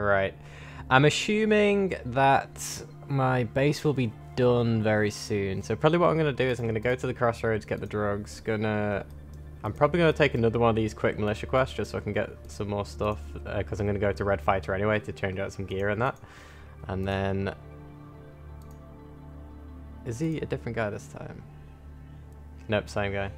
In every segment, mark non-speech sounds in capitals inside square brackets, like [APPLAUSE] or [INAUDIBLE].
Right. I'm assuming that my base will be done very soon. So probably what I'm going to do is I'm going to go to the crossroads, get the drugs. Gonna, I'm probably going to take another one of these quick militia quests just so I can get some more stuff. Because uh, I'm going to go to Red Fighter anyway to change out some gear and that. And then... Is he a different guy this time? Nope, same guy.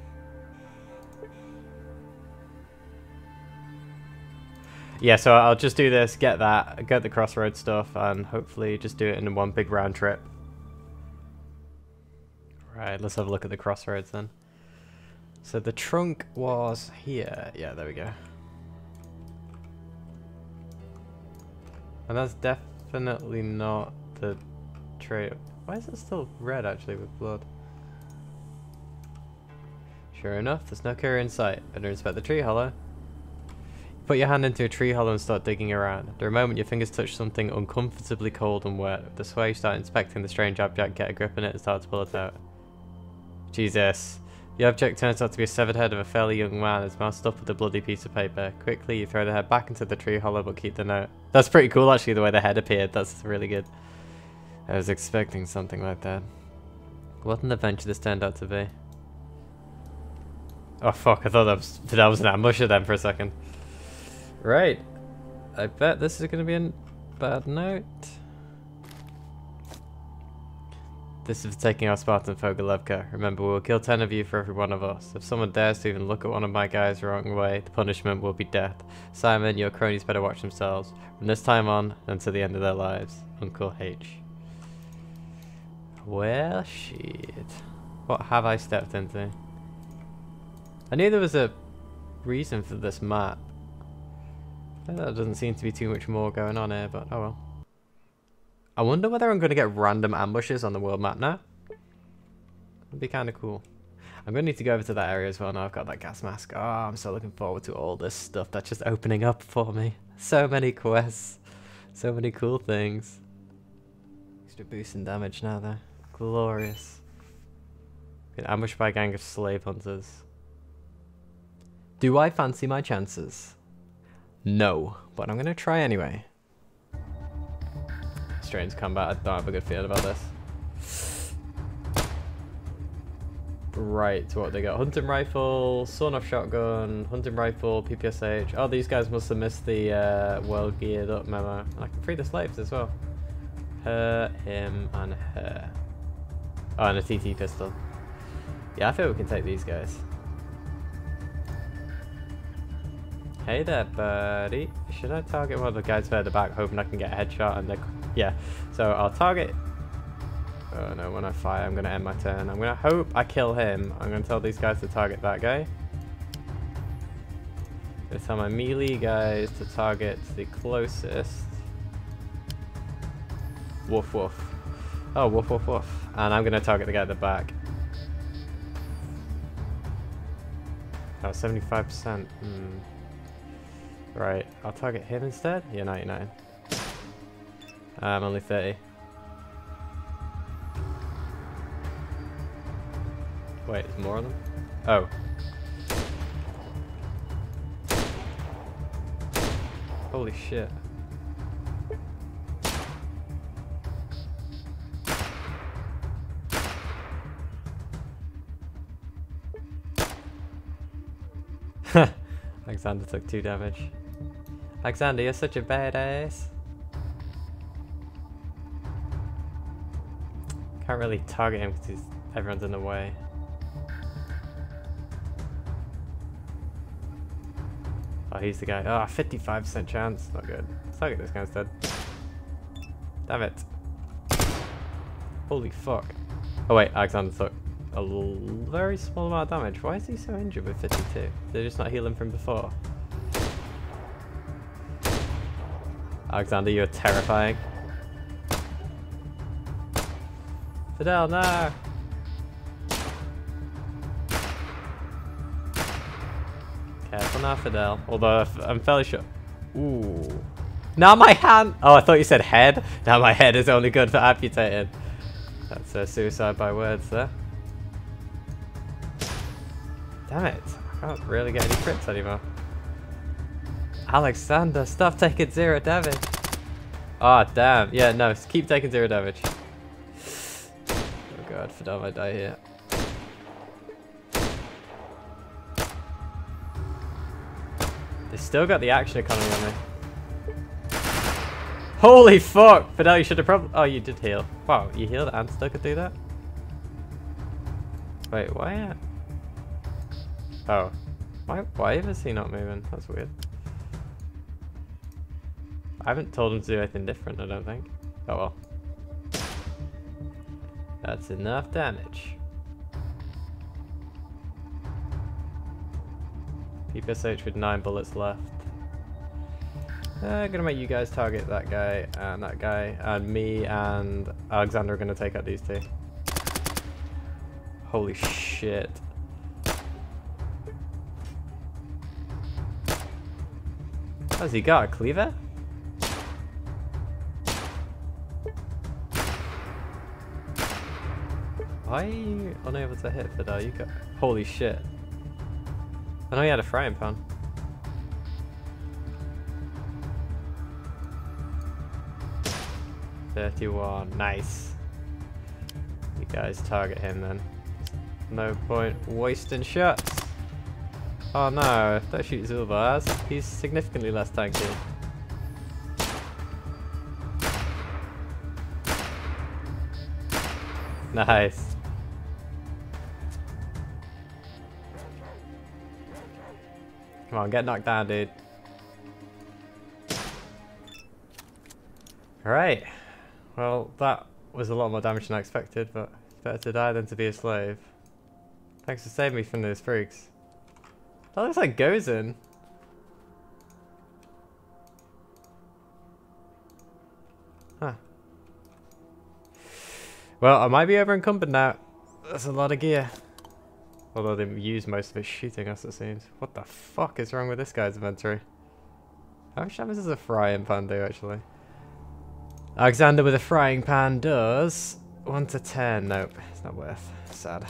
Yeah, so I'll just do this, get that, get the crossroad stuff, and hopefully just do it in one big round trip. Right, let's have a look at the crossroads then. So the trunk was here. Yeah, there we go. And that's definitely not the trail. Why is it still red actually with blood? Sure enough, there's no carrier in sight. Better inspect the tree hollow. Put your hand into a tree hollow and start digging around. The moment your fingers touch something uncomfortably cold and wet, this way you start inspecting the strange object, get a grip on it and start to pull it out. Jesus. The object turns out to be a severed head of a fairly young man. His mouth stuffed with a bloody piece of paper. Quickly, you throw the head back into the tree hollow but keep the note. That's pretty cool actually, the way the head appeared. That's really good. I was expecting something like that. What an adventure this turned out to be. Oh fuck, I thought that was, that was an ambusher then for a second. Right. I bet this is going to be a bad note. This is taking our Spartan Fogolevka. Remember, we'll kill 10 of you for every one of us. If someone dares to even look at one of my guys the wrong way, the punishment will be death. Simon, your cronies better watch themselves. From this time on, until the end of their lives. Uncle H. Well, shit. What have I stepped into? I knew there was a reason for this map. There doesn't seem to be too much more going on here, but oh well. I wonder whether I'm going to get random ambushes on the world map now. That'd be kind of cool. I'm going to need to go over to that area as well now I've got that gas mask. Oh, I'm so looking forward to all this stuff that's just opening up for me. So many quests. So many cool things. Extra boost in damage now though. Glorious. Get ambushed by a gang of slave hunters. Do I fancy my chances? No, but I'm to try anyway. Strange combat, I don't have a good feel about this. Right, what they got? Hunting rifle, sawn off shotgun, hunting rifle, PPSH. Oh, these guys must have missed the uh, well geared up memo. And I can free the slaves as well. Her, him, and her. Oh, and a TT pistol. Yeah, I feel we can take these guys. Hey there, buddy. Should I target one of the guys further back, hoping I can get a headshot? And yeah, so I'll target. Oh no, when I fire, I'm gonna end my turn. I'm gonna hope I kill him. I'm gonna tell these guys to target that guy. I'm gonna tell my melee guys to target the closest. Woof woof. Oh, woof woof woof. And I'm gonna target the guy at the back. Oh, 75%. Hmm. Right, I'll target him instead? Yeah, 99. I'm only 30. Wait, there's more of them? Oh. Holy shit. [LAUGHS] Alexander took two damage. Alexander, you're such a badass. Can't really target him because everyone's in the way. Oh, he's the guy. Oh, 55% chance. Not good. Let's target this guy instead. Damn it. Holy fuck. Oh wait, Alexander took a very small amount of damage. Why is he so injured with 52? They're just not healing from before. Alexander, you're terrifying. Fidel, no! Careful now, Fidel. Although I'm fairly sure. Ooh. Now my hand! Oh, I thought you said head. Now my head is only good for amputated. That's a suicide by words there. Damn it. I can't really get any crits anymore. Alexander, stop taking zero damage. Ah, oh, damn. Yeah, no, keep taking zero damage. Oh god, for Fidel I die here. They still got the action economy on me. Holy fuck! Fidel, you should have probably... Oh, you did heal. Wow, you healed and still could do that? Wait, why? Oh. Why, why is he not moving? That's weird. I haven't told him to do anything different, I don't think. Oh well. That's enough damage. PPSH with 9 bullets left. Uh, gonna make you guys target that guy and that guy, and me and Alexander are gonna take out these two. Holy shit. Has he got a cleaver? Why are you unable to hit Fidel? You got holy shit. I know he had a frying pan. Thirty-one, nice. You guys target him then. No point wasting shots. Oh no, don't shoot Zulbaz. He's significantly less tanky. Nice. Come on, get knocked down, dude. Alright. Well, that was a lot more damage than I expected, but better to die than to be a slave. Thanks for saving me from those freaks. That looks like Gozen. Huh. Well, I might be over encumbered now. That's a lot of gear. Although they use most of it shooting us, it seems. What the fuck is wrong with this guy's inventory? How much damage does a frying pan do, actually? Alexander with a frying pan does... 1 to 10. Nope, it's not worth. Sad.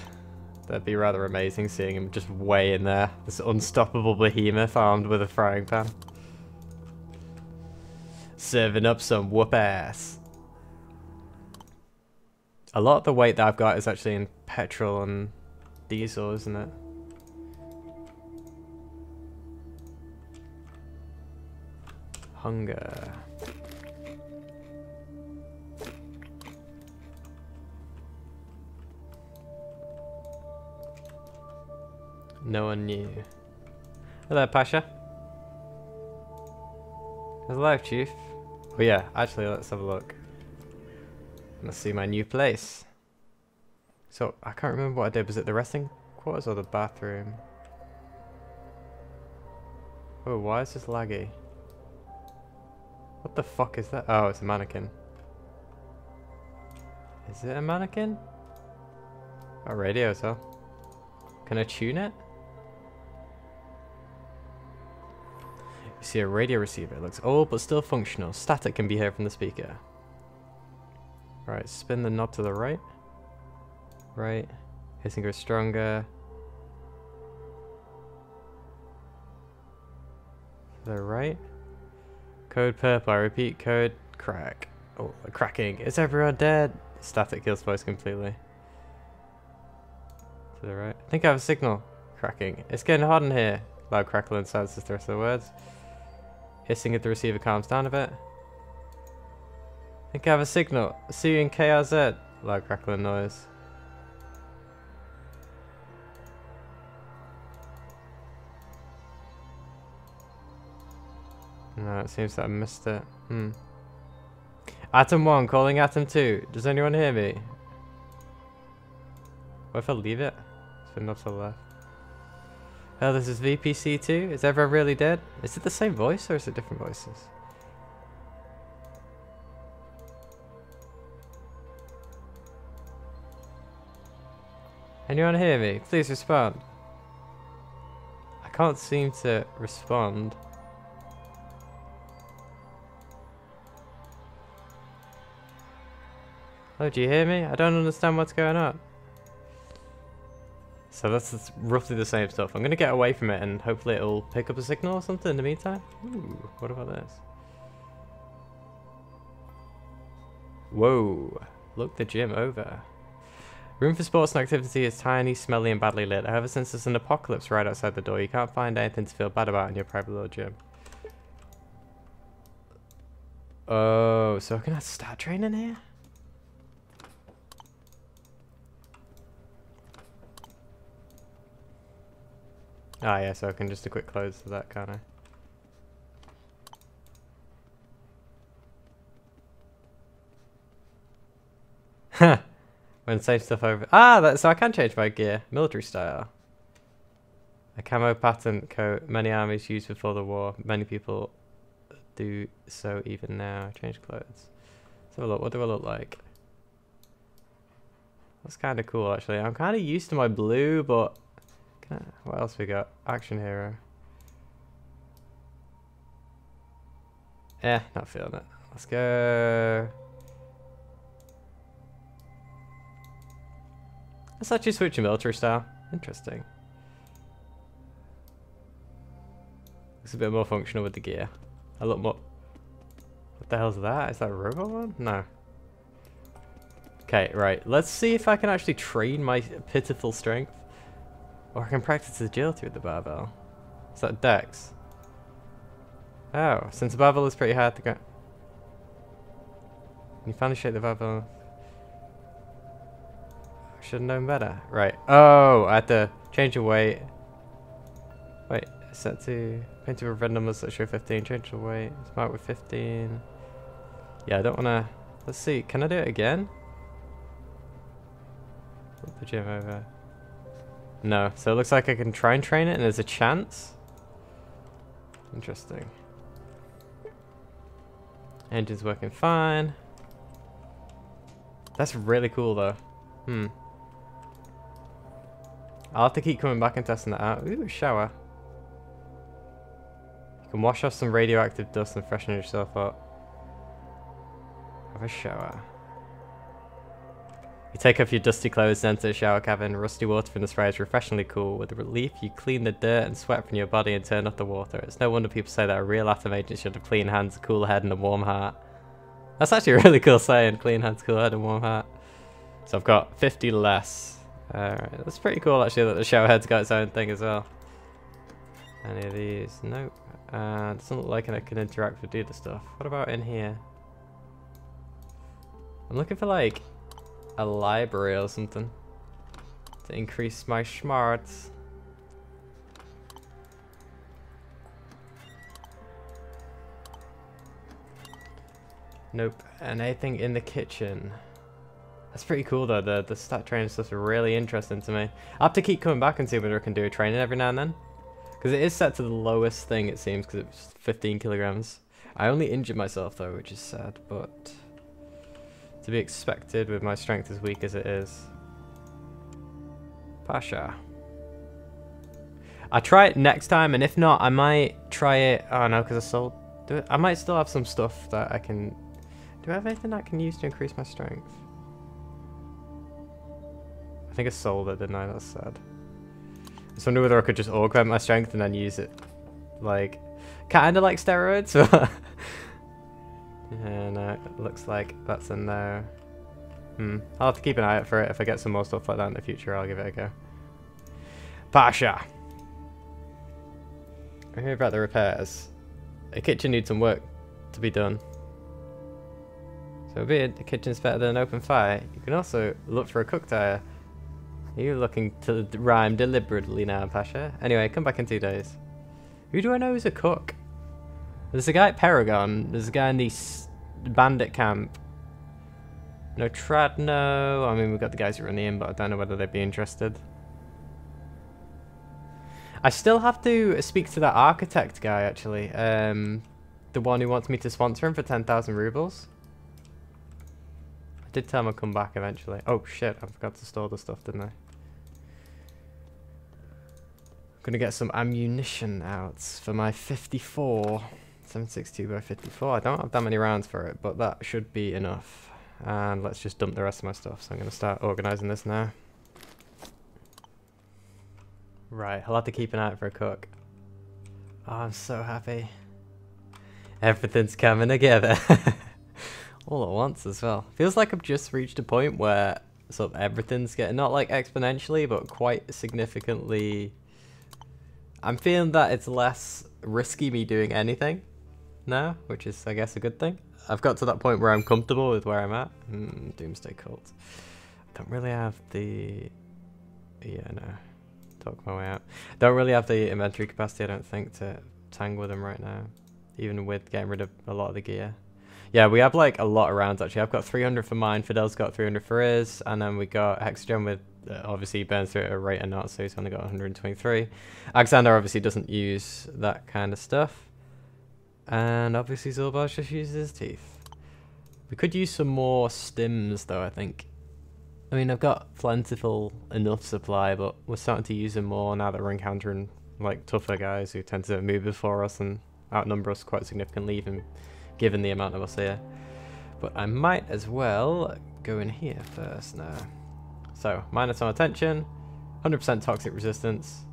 That'd be rather amazing seeing him just way in there. This unstoppable behemoth armed with a frying pan. Serving up some whoop ass. A lot of the weight that I've got is actually in petrol and diesel, isn't it? Hunger. No one knew. Hello, Pasha. Hello, Chief. Oh yeah, actually, let's have a look. Let's see my new place. So, I can't remember what I did. Was it the resting quarters or the bathroom? Oh, why is this laggy? What the fuck is that? Oh, it's a mannequin. Is it a mannequin? A radio, so. Can I tune it? You see a radio receiver. It looks old but still functional. Static can be heard from the speaker. Right, spin the knob to the right. Right. Hissing goes stronger. To the right. Code purple. I repeat, code crack. Oh, cracking. Is everyone dead? Static kills voice completely. To the right. I think I have a signal. Cracking. It's getting hot in here. Loud crackle inside the rest of the words. Hissing at the receiver calms down a bit. I think I have a signal. See you in KRZ. Loud crackling noise. It seems that I missed it. Hmm. Atom 1 calling Atom 2. Does anyone hear me? What if I leave it? Spin up to the left. Oh, this is VPC2? Is everyone really dead? Is it the same voice or is it different voices? Anyone hear me? Please respond. I can't seem to respond. Oh, do you hear me? I don't understand what's going on. So that's roughly the same stuff. I'm going to get away from it and hopefully it'll pick up a signal or something in the meantime. Ooh, what about this? Whoa. Look the gym over. Room for sports and activity is tiny, smelly, and badly lit. However, since there's an apocalypse right outside the door, you can't find anything to feel bad about in your private little gym. Oh, so can I start training here? Ah, yeah, so I can just a quick close to that, can't I? When save stuff over. Ah, that, so I can change my gear. Military style. A camo pattern coat many armies used before the war. Many people do so even now. Change clothes. Let's have a look. What do I look like? That's kind of cool, actually. I'm kind of used to my blue, but [LAUGHS] what else we got? Action hero. Eh, not feeling it. Let's go. Let's actually switch to military style. Interesting. Looks a bit more functional with the gear. A lot more. What the hell's that? Is that a robot one? No. Okay, right. Let's see if I can actually train my pitiful strength. Or I can practice agility with the barbell. Is that dex? Oh, since the barbell is pretty hard to go. You finally shake the barbell. I should have known better. Right. Oh, I had to change the weight. Wait, set to paint to red numbers that show 15. Change the weight. Smart with 15. Yeah, I don't want to. Let's see. Can I do it again? Flip the gym over. No. So it looks like I can try and train it and there's a chance. Interesting. Engine's working fine. That's really cool though. Hmm. I'll have to keep coming back and testing that out. Ooh, shower. You can wash off some radioactive dust and freshen yourself up. Have a shower. You take off your dusty clothes enter the shower cabin. Rusty water from the spray is refreshingly cool. With relief, you clean the dirt and sweat from your body and turn off the water. It's no wonder people say that a real atom agent should have clean hands, a cool head, and a warm heart. That's actually a really cool saying, clean hands, cool head, and warm heart. So I've got 50 less. Alright, that's pretty cool actually that the shower head's got its own thing as well. Any of these? Nope. Uh, doesn't look like I can interact with the other stuff. What about in here? I'm looking for like a library or something to increase my smarts. Nope. And anything in the kitchen? That's pretty cool though, the, the stat training stuff's really interesting to me. I have to keep coming back and see whether I can do a training every now and then. Because it is set to the lowest thing it seems, because it's 15 kilograms. I only injured myself though, which is sad, but to be expected with my strength as weak as it is. Pasha. I'll try it next time, and if not, I might try it. Oh no, because I sold. Do it. I might still have some stuff that I can. Do I have anything I can use to increase my strength? I think I sold it, didn't I? That's sad. I was wondering whether I could just augment my strength and then use it, like, kind of like steroids. [LAUGHS] yeah, no, it looks like that's in there. Hmm. I'll have to keep an eye out for it. If I get some more stuff like that in the future, I'll give it a go. Pasha! I hear about the repairs. The kitchen needs some work to be done. So be it, the kitchen's better than an open fire. You can also look for a cook tire. You're looking to rhyme deliberately now, Pasha. Anyway, come back in two days. Who do I know is a cook? There's a guy at Paragon. There's a guy in the bandit camp. No Tradno. I mean, we've got the guys who run the inn, but I don't know whether they'd be interested. I still have to speak to that architect guy, actually. Um, the one who wants me to sponsor him for 10,000 rubles. I did tell him I'd come back eventually. Oh, shit. I forgot to store the stuff, didn't I? I'm Gonna get some ammunition out for my 54. 762 by 54. I don't have that many rounds for it, but that should be enough. And let's just dump the rest of my stuff. So I'm gonna start organizing this now. Right, I'll have to keep an eye out for a cook. Oh, I'm so happy. Everything's coming together. [LAUGHS] all at once as well. Feels like I've just reached a point where sort of everything's getting not like exponentially, but quite significantly. I'm feeling that it's less risky me doing anything now, which is I guess a good thing. I've got to that point where I'm comfortable with where I'm at. Mm, Doomsday Cult. I don't really have the yeah no talk my way out. Don't really have the inventory capacity I don't think to tang with them right now, even with getting rid of a lot of the gear. Yeah, we have like a lot of rounds actually. I've got 300 for mine, Fidel's got 300 for his, and then we got Hexagon with, uh, obviously he burns through at a rate or not, so he's only got 123. Alexander obviously doesn't use that kind of stuff. And obviously Zulbaz just uses his teeth. We could use some more stims though, I think. I mean, I've got plentiful enough supply, but we're starting to use them more now that we're encountering like tougher guys who tend to move before us and outnumber us quite significantly, even given the amount of us here. But I might as well go in here first now. So, minus on attention, 100% toxic resistance.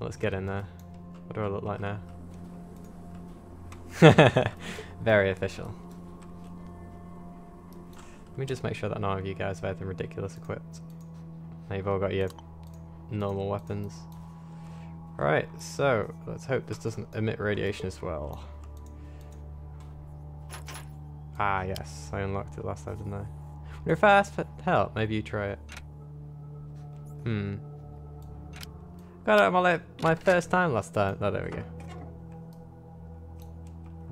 Let's get in there. What do I look like now? [LAUGHS] Very official. Let me just make sure that none of you guys have anything ridiculous equipped. Now you've all got your normal weapons. Alright, so let's hope this doesn't emit radiation as well. Ah, yes, I unlocked it last time, didn't I? Wonder if I asked for help, maybe you try it. Hmm. Got it my, my first time last time. Oh, there we go.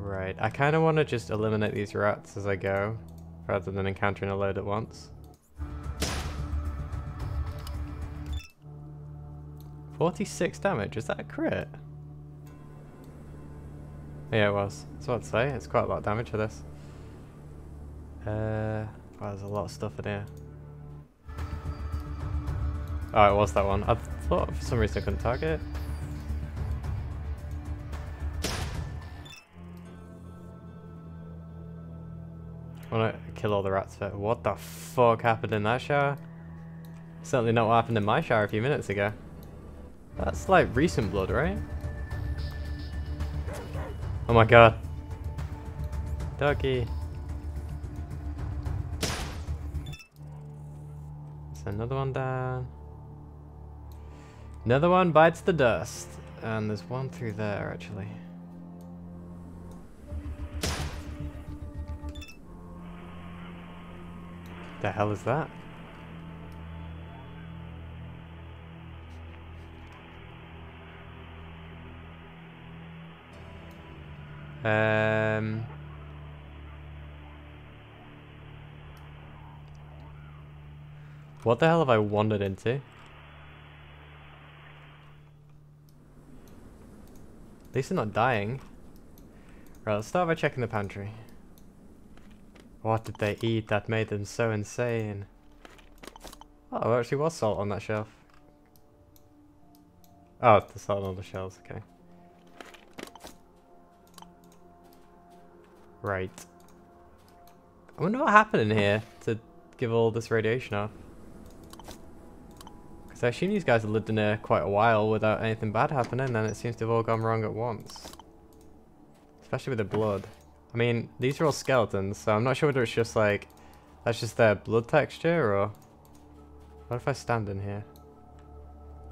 Right, I kind of want to just eliminate these rats as I go, rather than encountering a load at once. Forty-six damage. Is that a crit? Yeah, it was. That's what I'd say. It's quite a lot of damage for this. Uh, wow, there's a lot of stuff in here. Oh, it was that one. I thought for some reason I couldn't target I wanna kill all the rats first. What the fuck happened in that shower? Certainly not what happened in my shower a few minutes ago. That's like recent blood, right? Oh my god. Doggy. There's another one down. Another one bites the dust. And there's one through there, actually. The hell is that? Um... What the hell have I wandered into? At least they're not dying. Right, let's start by checking the pantry. What did they eat that made them so insane? Oh, there actually was salt on that shelf. Oh, the salt on the shelves, okay. Right. I wonder what happened in here to give all this radiation off. Because I assume these guys have lived in here quite a while without anything bad happening, and it seems to have all gone wrong at once. Especially with the blood. I mean, these are all skeletons, so I'm not sure whether it's just like, that's just their blood texture, or... What if I stand in here?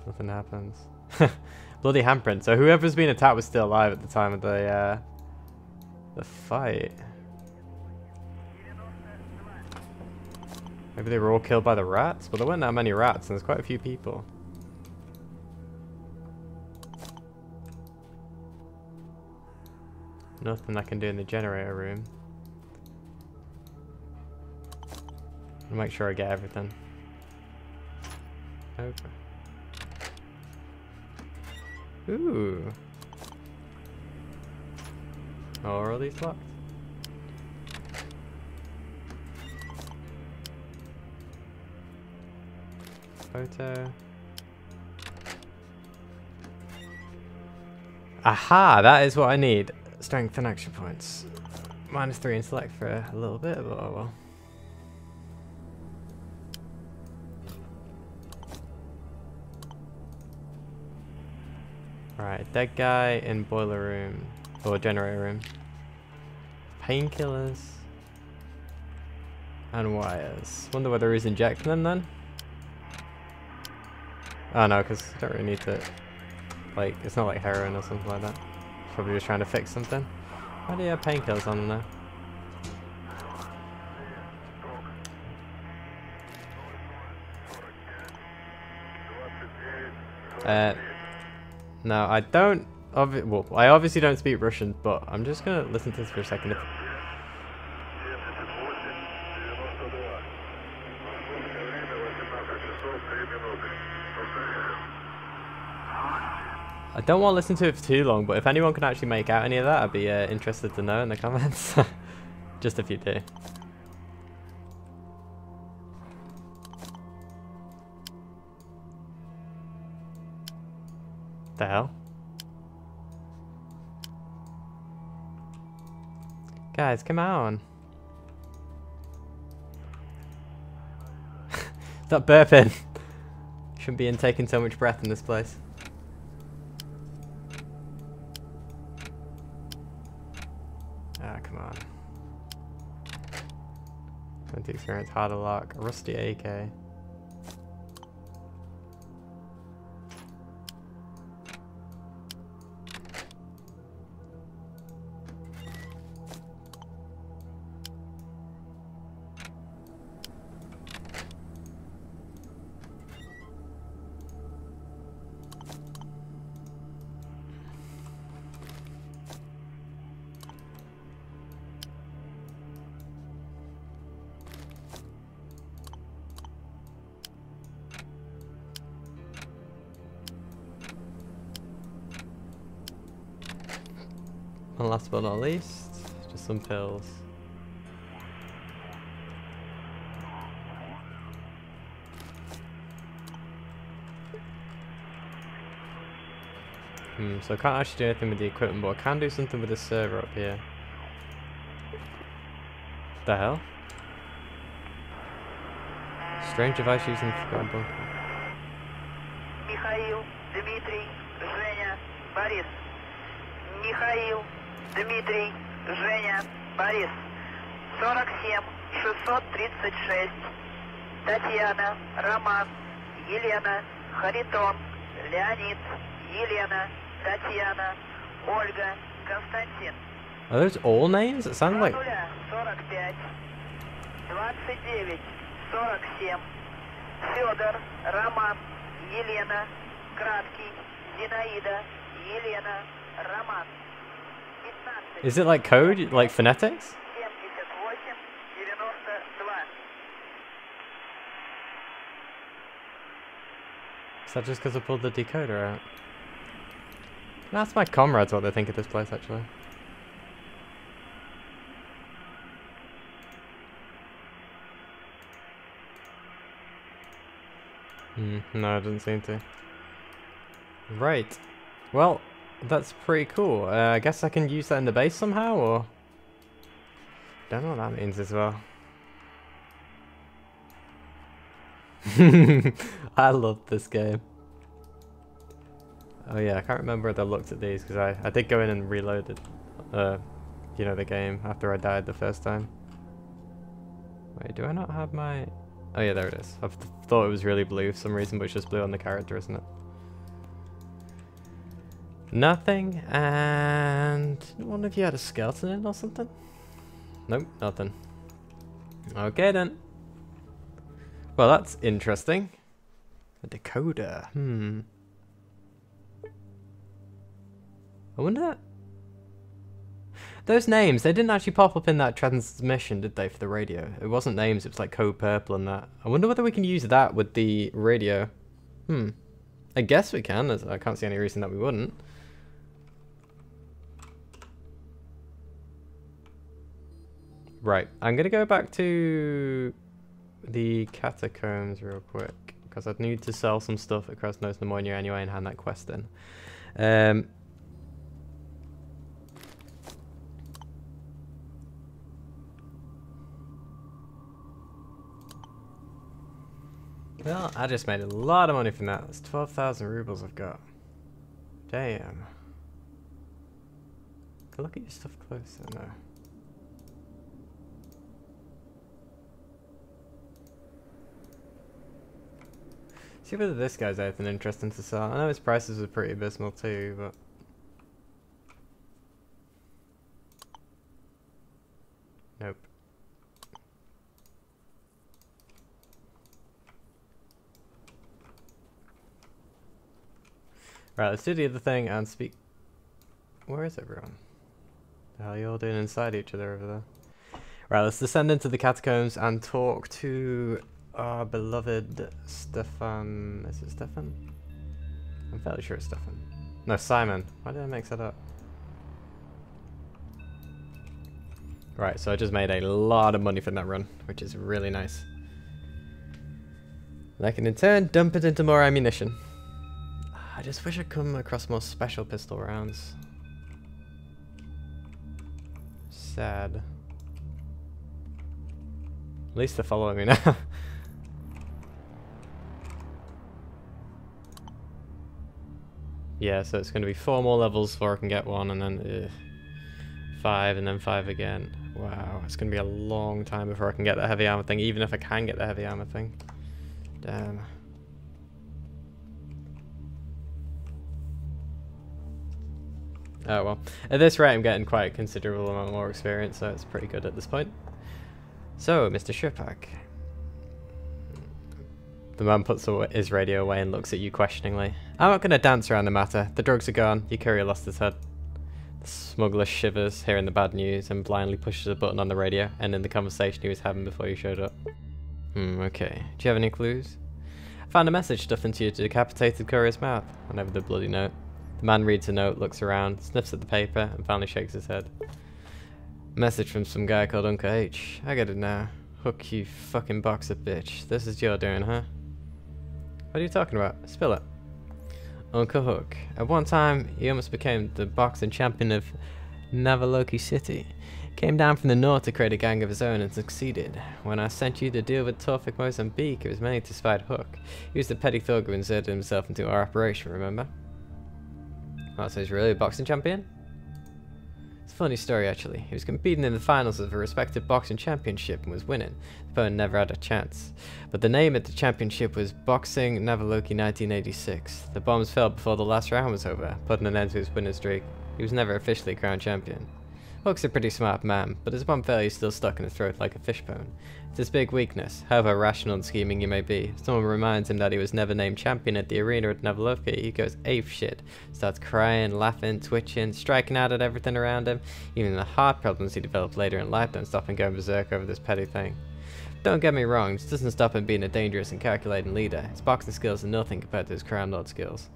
Nothing happens. [LAUGHS] Bloody handprint. So whoever's been attacked was still alive at the time of the, uh, the fight. Maybe they were all killed by the rats? But there weren't that many rats, and there's quite a few people. Nothing I can do in the generator room. I'll make sure I get everything. Ooh. Oh, are all these locked? Photo. Aha, that is what I need strength and action points. Minus three intellect for a little bit, but oh well. Right, dead guy in boiler room, or generator room. Painkillers. And wires. Wonder whether he's injecting them then? Oh no, because I don't really need to... Like, it's not like heroin or something like that. Probably just trying to fix something. Why do you have painkillers on there? Uh, no, I don't. Well, I obviously don't speak Russian, but I'm just gonna listen to this for a second. If I don't want to listen to it for too long, but if anyone can actually make out any of that, I'd be uh, interested to know in the comments. [LAUGHS] Just if you do. The hell? Guys, come on. [LAUGHS] Stop burping. [LAUGHS] Shouldn't be in taking so much breath in this place. To experience lock a rusty AK. Last but not least, just some pills. Hmm, so I can't actually do anything with the equipment, but I can do something with the server up here. The hell? Strange device using forgotten bunker. Дмитрий, Женя, Борис. 47 636. Татьяна, Роман, Елена, Харитон, Леонид, Елена, Татьяна, Ольга, Константин. Are those all names? It sounds like... 45, 29, 47. Федор, Роман, Елена, Краткий, Зинаида, Елена, Роман. Is it like code, like phonetics? Is that just because I pulled the decoder out? That's my comrades what they think of this place, actually. Hmm, no, it doesn't seem to. Right. Well, that's pretty cool. Uh, I guess I can use that in the base somehow, or... Don't know what that means as well. [LAUGHS] I love this game. Oh yeah, I can't remember if I looked at these, because I, I did go in and reloaded, uh, you know, the game after I died the first time. Wait, do I not have my... Oh yeah, there it is. I th thought it was really blue for some reason, but it's just blue on the character, isn't it? Nothing, and one of you had a skeleton in or something? Nope, nothing. Okay then. Well, that's interesting. A decoder, hmm. I wonder... Those names, they didn't actually pop up in that transmission, did they, for the radio? It wasn't names, it was like code purple and that. I wonder whether we can use that with the radio. Hmm. I guess we can, I can't see any reason that we wouldn't. Right, I'm going to go back to the catacombs real quick. Because I'd need to sell some stuff at Krasnos Pneumonia anyway and hand that quest in. Um, well, I just made a lot of money from that. That's 12,000 rubles I've got. Damn. Look at your stuff closer. No. See whether this guy's anything interesting to sell. I know his prices are pretty abysmal too, but... Nope. Right, let's do the other thing and speak... Where is everyone? The hell are you all doing inside each other over there? Right, let's descend into the catacombs and talk to our beloved Stefan. Is it Stefan? I'm fairly sure it's Stefan. No, Simon. Why did I mix that up? Right, so I just made a lot of money from that run, which is really nice. And I can in turn dump it into more ammunition. I just wish I'd come across more special pistol rounds. Sad. At least they're following me [LAUGHS] now. Yeah, so it's going to be four more levels before I can get one, and then ugh, five, and then five again. Wow, it's going to be a long time before I can get the heavy armor thing, even if I can get the heavy armor thing. Damn. Oh well. At this rate I'm getting quite a considerable amount more experience, so it's pretty good at this point. So, Mr. Shipak. The man puts his radio away and looks at you questioningly. I'm not going to dance around the matter. The drugs are gone. Your courier lost his head. The smuggler shivers, hearing the bad news, and blindly pushes a button on the radio, ending the conversation he was having before you showed up. Hmm, okay. Do you have any clues? I found a message stuffed into your decapitated courier's mouth. I never the bloody note. The man reads the note, looks around, sniffs at the paper, and finally shakes his head. Message from some guy called Uncle H. I get it now. Hook, you fucking boxer bitch. This is your doing, huh? What are you talking about? Spill it. Uncle Hook. At one time, he almost became the boxing champion of Navaloki City. Came down from the north to create a gang of his own and succeeded. When I sent you to deal with Tawfik Mozambique, it was mainly to spite Hook. He was the petty thug who inserted himself into our operation, remember? Oh, so he's really a boxing champion? Funny story actually. He was competing in the finals of a respected boxing championship and was winning. The opponent never had a chance. But the name of the championship was Boxing Navaloki 1986. The bombs fell before the last round was over, putting an end to his winning streak. He was never officially crowned champion. Hook's a pretty smart man, but his one failure is still stuck in his throat like a fishbone. It's his big weakness, however rational and scheming he may be. Someone reminds him that he was never named champion at the arena at Navaloki, he goes ape shit. Starts crying, laughing, twitching, striking out at everything around him. Even the heart problems he developed later in life don't stop him going berserk over this petty thing. Don't get me wrong, this doesn't stop him being a dangerous and calculating leader. His boxing skills are nothing compared to his crime lord skills.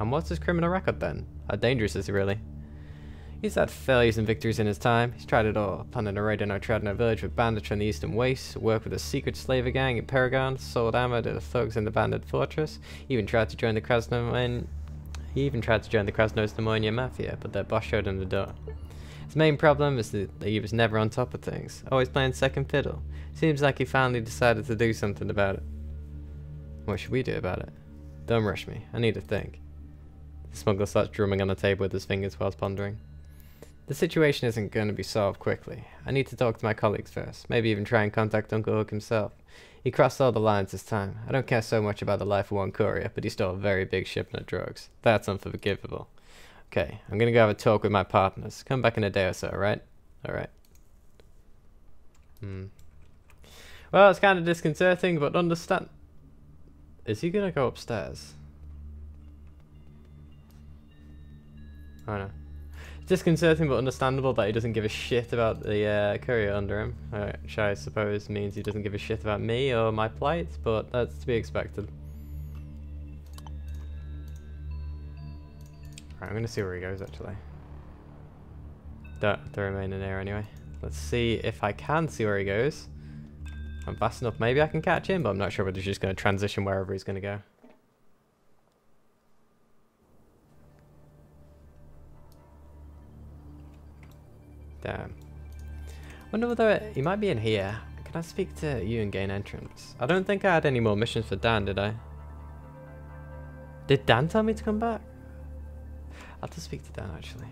And what's his criminal record then? How dangerous is he really? He's had failures and victories in his time. He's tried it all. Planned a raid on our Tradno village with bandits from the eastern waste, worked with a secret slaver gang in Paragon, sold ammo to the thugs in the bandit fortress, even tried to join the Krasnomen he even tried to join the Krasnostamonia Mafia, but their boss showed him the door. His main problem is that he was never on top of things, always playing second fiddle. Seems like he finally decided to do something about it. What should we do about it? Don't rush me, I need to think. The smuggler starts drumming on the table with his fingers whilst pondering. The situation isn't going to be solved quickly. I need to talk to my colleagues first, maybe even try and contact Uncle Hook himself. He crossed all the lines this time. I don't care so much about the life of one courier, but he stole a very big shipment of drugs. That's unforgivable. Okay, I'm gonna go have a talk with my partners. Come back in a day or so, right? Alright. Hmm. Well, it's kind of disconcerting, but understand... Is he gonna go upstairs? Oh no disconcerting but understandable that he doesn't give a shit about the uh, courier under him, which I suppose means he doesn't give a shit about me or my plight, but that's to be expected. Right, I'm gonna see where he goes actually. Don't, don't remain in there anyway. Let's see if I can see where he goes. I'm fast enough, maybe I can catch him, but I'm not sure whether he's just gonna transition wherever he's gonna go. Damn. Wonder whether he might be in here. Can I speak to you and gain entrance? I don't think I had any more missions for Dan, did I? Did Dan tell me to come back? I'll have to speak to Dan, actually.